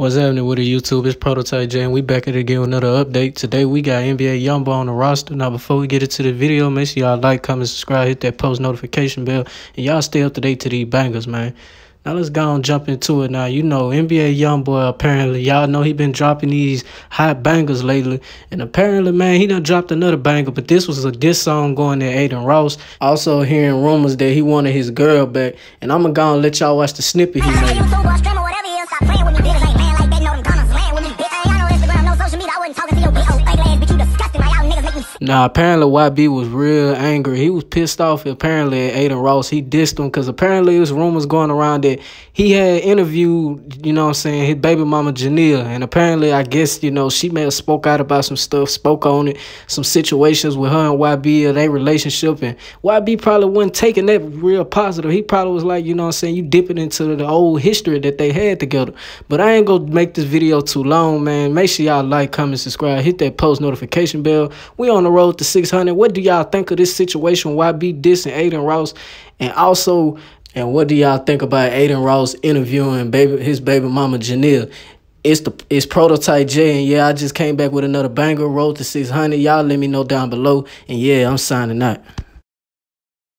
What's happening with the YouTube? It's Prototype J, and we back at it again with another update. Today we got NBA Youngboy on the roster. Now, before we get into the video, make sure y'all like, comment, subscribe, hit that post notification bell, and y'all stay up to date to these bangers, man. Now let's go and jump into it. Now you know NBA YoungBoy apparently y'all know he been dropping these hot bangers lately, and apparently man he done dropped another banger. But this was a diss song going to Adin Ross. Also hearing rumors that he wanted his girl back, and I'm gonna go and let y'all watch the snippet he made. Now, apparently YB was real angry. He was pissed off apparently at Adin Ross. He dissed him because apparently there was rumors going around that he had interviewed, you know what I'm saying, his baby mama Janelle. And apparently, I guess, you know, she may have spoke out about some stuff, spoke on it, some situations with her and YB or their relationship. And YB probably wasn't taking that real positive. He probably was like, you know what I'm saying, you dipping into the old history that they had together. But I ain't gonna make this video too long, man. Make sure y'all like, comment, subscribe, hit that post notification bell. We on the the road to 600. What do y'all think of this situation? Why YB dissing Adin Ross? And also, and what do y'all think about Adin Ross interviewing baby his baby mama Janelle? It's the it's prototype J and yeah, I just came back with another banger road to 600. Y'all let me know down below. And yeah, I'm signing out.